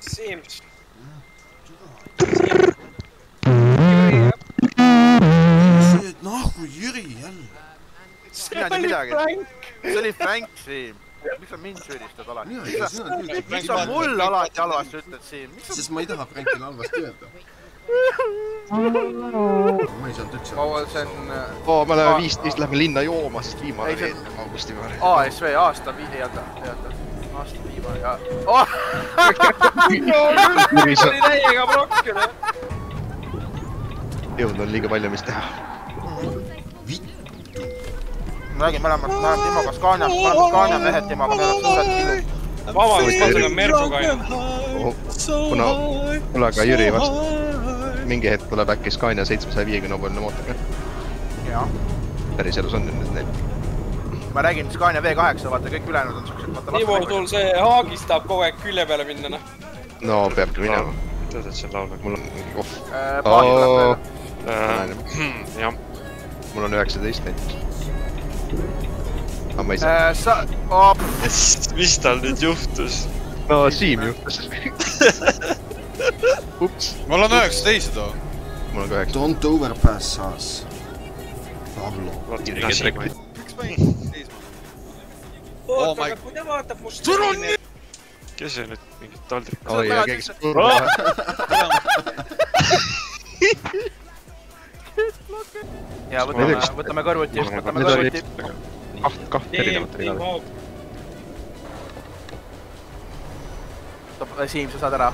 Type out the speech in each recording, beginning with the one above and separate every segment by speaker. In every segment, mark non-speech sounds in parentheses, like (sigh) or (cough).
Speaker 1: Siim.
Speaker 2: see, nahku Jüri jälle.
Speaker 3: mina ei tea midagi. see oli Frank, Siim. miks sa mind süüdistad alati? miks sa,
Speaker 2: sina
Speaker 3: mulle alati halvasti ütled, Siim?
Speaker 2: sest ma ei taha Frankile halvasti öelda. ma ei saanud üldse
Speaker 3: kaua see on
Speaker 4: oo, me oleme viisteist, lähme linna jooma, sest viimane on Augustipäeval.
Speaker 3: ASV aasta oota, oota, aasta oh!.
Speaker 4: Sa
Speaker 1: oli täiega plokk üle.
Speaker 4: jõudnud on liiga palju, mis teha.
Speaker 2: vittu.
Speaker 3: ma räägin, me oleme, me oleme Timoga Scania, me oleme Scania mehed Timoga, me oleme suured pillud.
Speaker 1: vabandust, ma tulen Mersuga ainult.
Speaker 4: kuna, kuule, aga Jüri vast mingi hetk tuleb äkki Scania seitsmesaja viiekümne hobune mootor.
Speaker 3: jah,
Speaker 4: päriselus on nüüd need.
Speaker 3: Ma räägin Scania V8, vaata kõik ülejäänud on siuksed, vaata lapsed.
Speaker 1: sul see haagis tahab kogu aeg külje peale minna, noh.
Speaker 4: no peabki minema.
Speaker 5: tead, et see on laul
Speaker 4: mul on mingi kohv.
Speaker 3: paagi tuleb
Speaker 4: oo
Speaker 3: veel., (clears throat)
Speaker 5: jah,
Speaker 4: mul on üheksateist näiteks. aga ma ei saa.
Speaker 3: Äh, sa oh, (laughs)
Speaker 5: mis tal nüüd juhtus?
Speaker 4: no Siim juhtus. (laughs) ups,
Speaker 6: mul on üheksateist too.
Speaker 4: mul on ka üheksa.
Speaker 2: Don't overpass us. Pablo.
Speaker 6: miks
Speaker 1: oota,
Speaker 6: my-
Speaker 1: aga kui ta vaatab must.
Speaker 5: kes see nüüd mingit taldrikut?
Speaker 4: oi, ja keegi surma.
Speaker 3: ja võtame võtame kõrvuti, võtame kõrvuti.
Speaker 4: kaht, kahte erinevat riga.
Speaker 3: Siim, sa saad ära.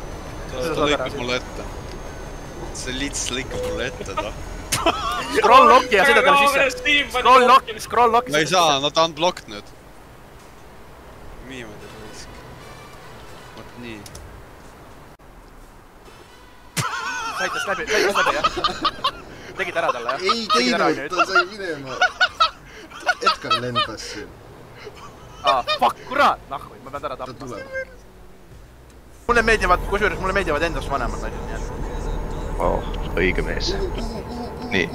Speaker 6: ta lõikas mulle ette. see lits lõikab mulle ette ta.
Speaker 3: Scroll lock'i ja sõida talle sisse. Scroll lock, scroll lock.
Speaker 6: ma ei saa, no ta on blocked nüüd. Niimoodi raisk. vot nii.
Speaker 3: said tast läbi, said tast läbi, jah? tegid ära talle, jah?
Speaker 2: ei teinud, ta sai minema. Edgar lendas siin,
Speaker 3: aa, fuck, kurat, nahku, ma pean ta ära
Speaker 2: ta
Speaker 3: tapma.
Speaker 2: tuleb.
Speaker 3: mulle meeldivad, kusjuures mulle meeldivad endast vanemad naised, nii et.
Speaker 4: oh, õige mees. Nii.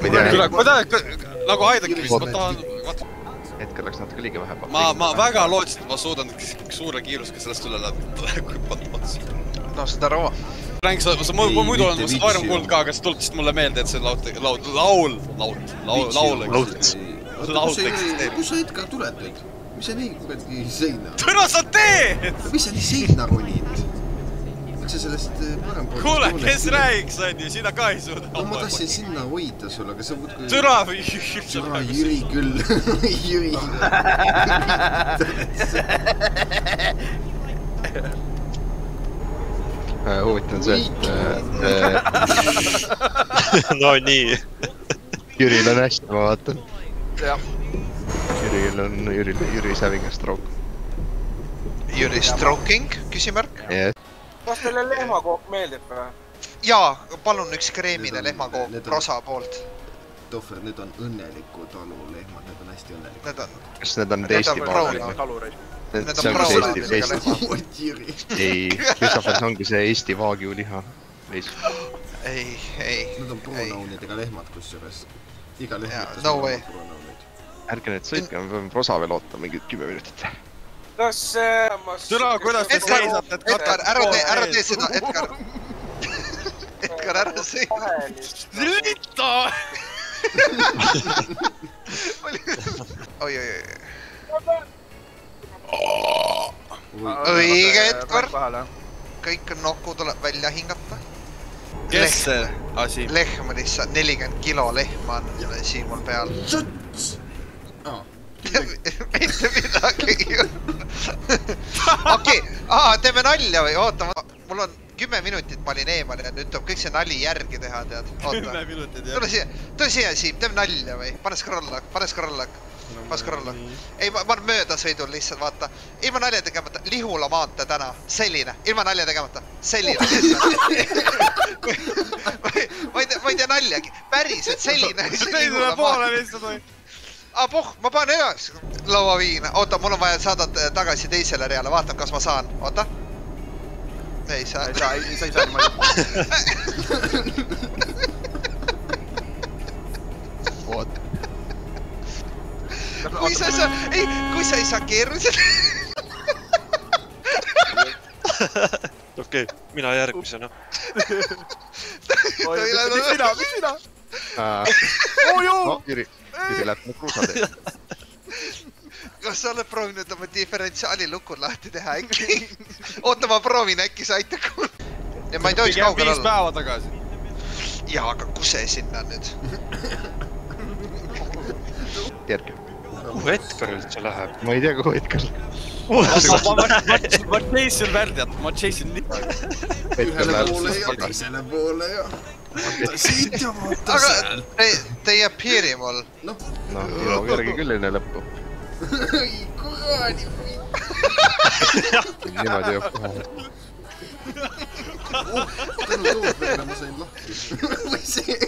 Speaker 4: Ma ei tea,
Speaker 6: kuule, ma tahan, nagu aidake vist, ma tahan,
Speaker 4: hetkel läks natuke liiga vähe.
Speaker 6: ma, ma väga lootsin, et ma suudan (laughs) suure kiirusega sellest üle lennata, kui patmats.
Speaker 4: no seda raha.
Speaker 6: Frank, sa, sa mu-
Speaker 2: Ei,
Speaker 6: muidu olen seda varem kuulnud ka, aga sa tuletasid mulle meelde, et see laul, laul, laul, laul, laul, laul,
Speaker 4: Laul.
Speaker 6: eks.
Speaker 2: oota,
Speaker 6: Laud
Speaker 2: kus sa Jüri,
Speaker 6: eksisteerib.
Speaker 2: kus sa Edgar tuled nüüd? mis sa nii kuradi seina?
Speaker 6: türa sa teed?
Speaker 2: mis sa nii seina ronid? Miks sa sellest äh, parempoolsest
Speaker 6: kuule, kes räägiks, onju, sina ka ei suuda.
Speaker 2: no ma tahtsin sinna hoida sul, aga sa muudkui.
Speaker 6: türa või.
Speaker 2: türa Jüri küll, (laughs) Jüri.
Speaker 4: huvitav on see, et äh, (laughs)
Speaker 5: no nii.
Speaker 4: Jüril on hästi, ma vaatan. Jüril on, Jüril, Jüri having a stroke.
Speaker 7: Jüri Stroking, küsimärk.
Speaker 4: jah,
Speaker 1: kas teile lehmakook meeldib või?
Speaker 7: jaa, palun üks kreemine lehmakook
Speaker 2: on-
Speaker 7: Rosa poolt.
Speaker 2: Tohver, need on õnnelikud alulehmad, need on hästi õnnelikud.
Speaker 7: Need on,
Speaker 4: kas need on Eesti
Speaker 3: kalureid.
Speaker 7: need on
Speaker 4: see ongi
Speaker 7: brown
Speaker 4: see
Speaker 7: lihaga
Speaker 4: Eesti, Eesti, (laughs)
Speaker 2: vot Jüri.
Speaker 4: ei, Christopher, see ongi see Eesti Wagyu liha.
Speaker 7: ei, ei,
Speaker 2: Need on pronounidega lehmad kusjuures. iga lehm ütles
Speaker 7: no way.
Speaker 4: ärge nüüd sõitke, me peame prosa veel ootama mingi kümme minutit.
Speaker 1: Kas äh, ma
Speaker 6: türa, kuidas te seisate, et katta
Speaker 7: ära tee, ära tee seda, Edgar. (laughs) Edgar, ära sõi.
Speaker 6: Lita!
Speaker 7: oi-oi-oi. Õige, Edgar. kõik nokku tuleb välja hingata.
Speaker 6: kes see asi?
Speaker 7: lehm on lihtsalt nelikümmend kilo lehma on Siimul peal.
Speaker 2: Sots.
Speaker 7: Mitte midagi. okei, aa, teeme nalja või? oota, mul on kümme minutit, ma olin eemal ja nüüd tuleb kõik see nali järgi teha, tead.
Speaker 6: kümme, minutit
Speaker 7: tule
Speaker 6: jah.
Speaker 7: siia, tule siia, Siim, teeme nalja või? pane scroll, pane scroll, pane scroll. ei, ma, ma olen möödasõidul lihtsalt, vaata. ilma nalja tegemata, Lihula maantee täna, selline, ilma nalja tegemata, selline ma ei tea, ma ei tea naljagi, päriselt selline. (laughs)
Speaker 6: teisele poole lihtsalt või?
Speaker 7: Ah puh, ma panen edasi lauaviina, oota, mul on vaja saada tagasi teisele reale, vaatan, kas ma saan, oota. ei saa
Speaker 3: ei. saa, ei, sa ei saa niimoodi.
Speaker 4: vot,
Speaker 7: kui sa ei saa, ei, kui sa ei saa keeruliselt.
Speaker 5: okei, mina järgmisena.
Speaker 3: miks mina, miks mina? Oo
Speaker 4: no
Speaker 3: joo,
Speaker 4: Jüri, Jüri läheb mu kruusa teed.
Speaker 7: kas (laughs) sa oled proovinud oma diferentsiaali lukud lahti teha äkki? (laughs) oota, ma proovin, äkki see aitab. ja ma ei tohiks kaugel
Speaker 6: viis
Speaker 7: olla.
Speaker 6: päeva tagasi.
Speaker 7: jaa, aga kus see sinna nüüd?
Speaker 4: Järgi.
Speaker 5: kuhu Edgar üldse läheb?
Speaker 4: ma ei tea, kuhu Edgar.
Speaker 6: ma chase in värdjat, ma chase in nippi.
Speaker 4: Edgar
Speaker 2: ühele
Speaker 4: läheb
Speaker 2: poole ja teisele poole ja. Siit ja vaata
Speaker 7: aga
Speaker 2: seal.
Speaker 7: te, te ei appear'i mul.
Speaker 2: noh,
Speaker 4: noh, küll enne lõppu.
Speaker 2: oi kuradi.
Speaker 4: niimoodi jõuab kohe.
Speaker 2: tänu Tootveele ma sain lahti. või see.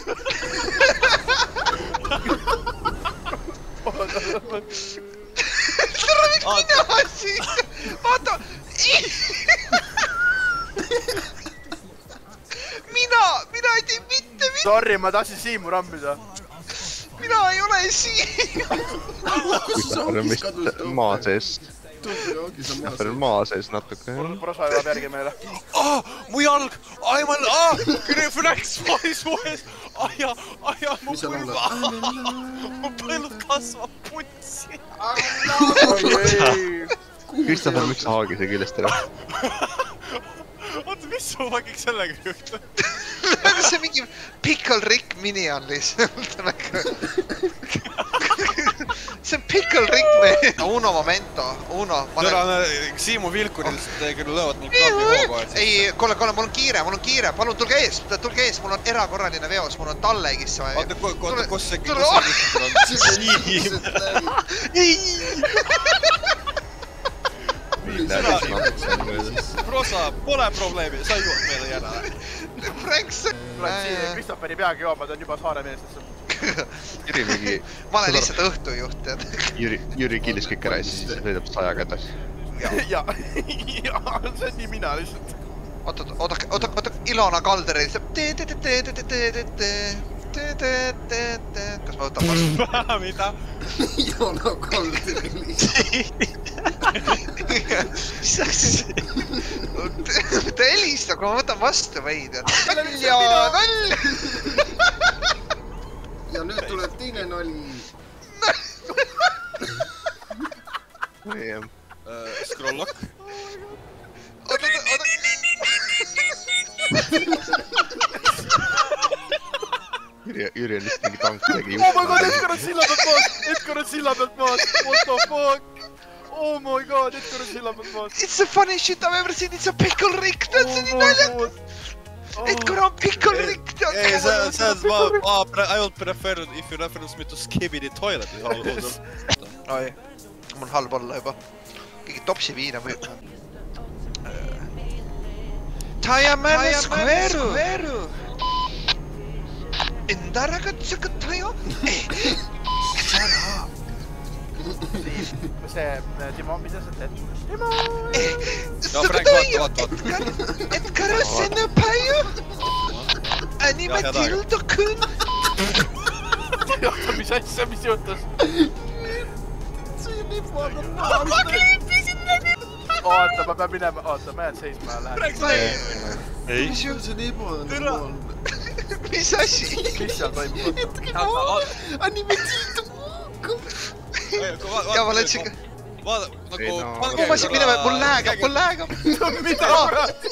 Speaker 7: mine asi, vaata. mina, mina ei tee mitte midagi,
Speaker 3: sorry, ma tahtsin Siimu rammida.
Speaker 7: mina ei ole siin.
Speaker 2: kus
Speaker 4: on
Speaker 2: kadusid?
Speaker 4: maa sees,
Speaker 2: maa sees.
Speaker 4: natuke.
Speaker 3: prosa jõuab järgi meile.
Speaker 6: ah, mu jalg, I on, ah, refleks, voice, voice, aja, aja, mu põlv, (laughs) mu põlv kasvab putsi.
Speaker 4: Kristoffer, miks sa haagise küljest ära?
Speaker 6: oota, mis su fucking sellega juhtub?
Speaker 7: See mingi Pickle Rick mini on lihtsalt (laughs) nagu. (laughs) see on Pickle Rick või? Uno momento, Uno.
Speaker 6: tere, Siimu vilkuril küll löövad nii krabi hoogu,
Speaker 7: ei, kuule, kuule, mul on kiire, mul on kiire, palun tulge ees, tulge ees, mul on erakorraline veos, mul on tallegisse vaja.
Speaker 6: oota, oota, kus see, kus see (laughs) vilkur on? Rosa, pole probleemi, sa jõuad meile järele.
Speaker 7: Franks,
Speaker 3: tuleb siia, Kristoffer ei peagi jooma, ta on juba saare meestesse.
Speaker 4: Jüri mingi,
Speaker 7: ma olen lihtsalt õhtujuht, tead.
Speaker 4: Jüri, Jüri killis kõik ära ja siis sõidab sajaga edasi.
Speaker 3: ja, ja, see on nii mina lihtsalt.
Speaker 7: oota, oota, oota, oota, Ilona Kalder helistab. kas ma võtan vastu?
Speaker 6: mida?
Speaker 2: Jona Kalderil.
Speaker 7: Ta helistab, kui ma võtan vastu veidi. nalja, nalja.
Speaker 2: ja nüüd tuleb teine nali.
Speaker 4: jah,
Speaker 6: Scroll lock.
Speaker 7: oota, oota,
Speaker 4: Jüri, Jüri on lihtsalt mingi tank tegi
Speaker 3: oh my god, Edgar on silla pealt maas, Edgar on silla pealt maas, what the fuck. Oh my god, Edgar on silla pealt maas.
Speaker 7: It's the funniest shit I have ever seen, it's a pickle Rick, tead see on nii naljakas. Edgar on pickle Rick, tead.
Speaker 6: ei, see, see on, ma, ma, I would prefer if you reference me to Skibidi toilet.
Speaker 7: oi, mul halb olla juba. keegi topsi viina või? Tajamänne skveru. Enda ära taja. (laughs)
Speaker 3: see, Timo, mida sa teed? Timo.
Speaker 6: no Frank, vaata, vaata, vaata.
Speaker 7: Edgar on sinna paju. Anime
Speaker 6: Ja, hea
Speaker 7: tildo kun.
Speaker 3: oota, mis asja, mis juhtus? oota, ma pean minema, oota, ma jään seisma ja lähen.
Speaker 5: ei,
Speaker 2: mis juhtus, see on ebanormaalne.
Speaker 7: mis asi?
Speaker 3: mis seal toimub?
Speaker 7: ja ma läksin.
Speaker 6: vaata,
Speaker 4: Ei
Speaker 6: nagu
Speaker 4: no-
Speaker 6: pange
Speaker 7: ma siin minema, mul läägab, mul läägab. (laughs)
Speaker 3: mida?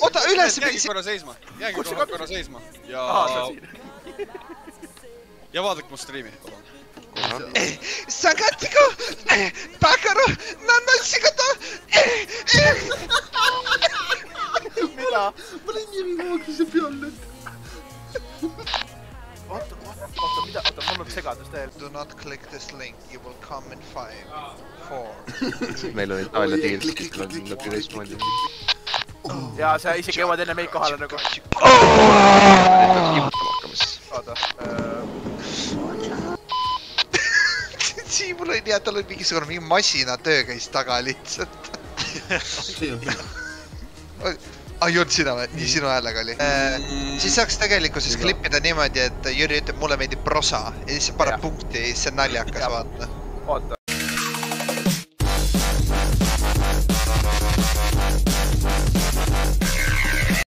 Speaker 7: oota, üles
Speaker 6: jäägi
Speaker 7: pidi.
Speaker 6: korra seisma, jäägi
Speaker 3: Kus see
Speaker 6: korra,
Speaker 3: kadus?
Speaker 6: korra seisma
Speaker 3: aa, see
Speaker 6: ja
Speaker 3: on, siin. (laughs)
Speaker 6: ja vaadake mu striimi, palun.
Speaker 7: Sagatigo, Pakaro, Nanasigata.
Speaker 3: mida?
Speaker 2: ma olin Jüri Voogise peal nüüd.
Speaker 3: oota, mida, oota, mul on segadus täielikult.
Speaker 7: Do not click this link, you will come in five, four.
Speaker 4: meil on Itaalia diil, siis tuleb natuke teistmoodi.
Speaker 3: ja sa isegi jõuad enne meid kohale nagu. oota äh, (laughs)
Speaker 7: Siimul oli nii, et tal oli mingisugune mingi masinatöö käis taga lihtsalt. (laughs) (laughs) ai, ei olnud sina või? nii sinu häälega oli äh,. siis saaks tegelikkuses klippida niimoodi, et Jüri ütleb, mulle meeldib prosa ja siis
Speaker 3: Jah.
Speaker 7: punkti ja siis see on naljakas, vaata.
Speaker 3: oota.